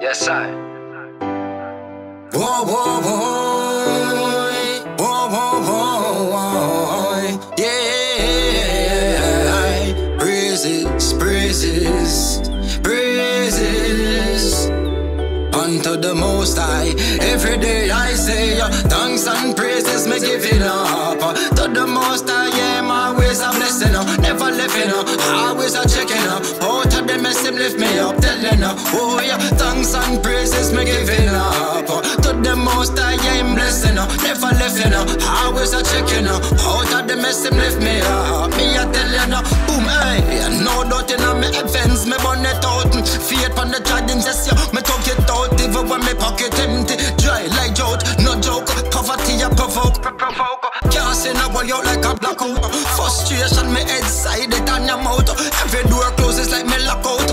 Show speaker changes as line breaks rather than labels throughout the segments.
Yes, I.
Whoa, whoa, whoa. Whoa, whoa, whoa, whoa. Yeah. Praises, praises, praises. Unto the Most High. Every day I say uh, thanks and praises, me giving up. To the Most High, yeah, my ways are blessing. Uh, never living up, always a checking up. Out of the mess, him lift me up, telling. Oh, yeah, thanks and praises, me giving up. To the Most I am blessing, up. Never living up, uh, always a checking up. Out of the mess, him lift me up. Me a telling up, boom, hey, no doubt in my heavens, me burn it out. Mm, feet on the trident, yes, yeah, me talk it out. Even when me pocket empty, dry like drought, no joke. Poverty I provoke, provoke. Can't see no boy out like a blackout. Frustration, me head side it on your mouth. Every door closes like me lock out.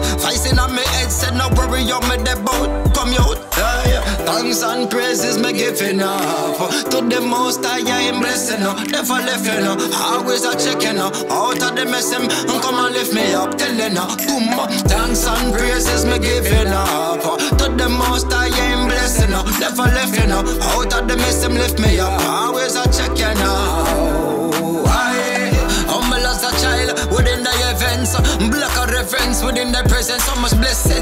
No worry, you me the boat. Come out, hey, thanks and praises me giving up to the most I am blessing. uh, Never left you know, always a checking uh, out of the mess him come and lift me up, telling her, boom, uh, thanks and praises me giving up to the most I am blessing. uh, Never left you know, out of the mess him lift me up, always a checking out. Aye, humble as a child within the events, black a reference within the presence. So much blessings,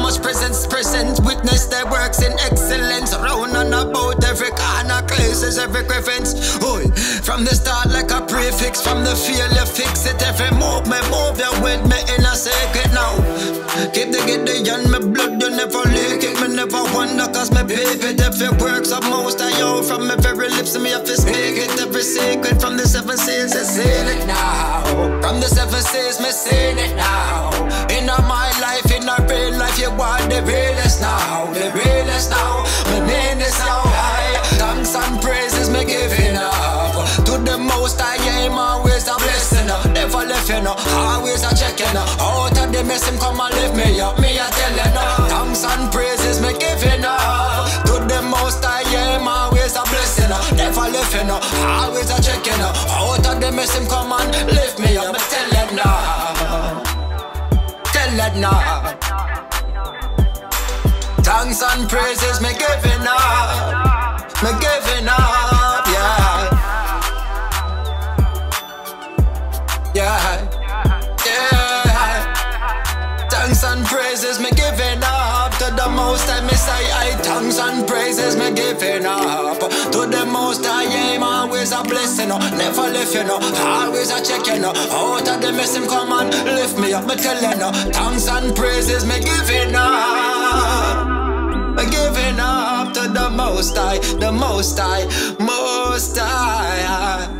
much presence, present. Witness their works in excellence. Round and about every corner, places, every crevice. Oh, from the start, like a prefix, from the you fix it. Every move, me move, you with me in a secret now. Keep the get the on my blood, you never leak it. Me never wonder, cause me baby, if it works up most of you. From my very lips, me have to speak it. Every secret from the seven seas, I seen it now. From the seven seas, me seen it now. In my life, in our real life, you want the realest now. The realest now. My name is now high. Thanks and praises, me giving up. To the most I am always a blessing. uh, Never left you know, always a checking. uh, Out of the mess, him come and lift me up. Me a telling thanks and praises, me giving up. To the most I am always a blessing. uh, Never left you know, always a checking. uh, Out of the mess, him come and now. Thanks and praises, me giving up. Me giving up, yeah. Yeah, yeah. Thanks and praises, me giving up to the most I miss. I, I thanks and praises, me giving up to the most I am always a blessing, you know. Never left, you know. Always a check, you know. Out of the mess, him come and lift me up, me tell you, know. Thanks and praises, me giving up. Me giving up to the most high, the most high, most high.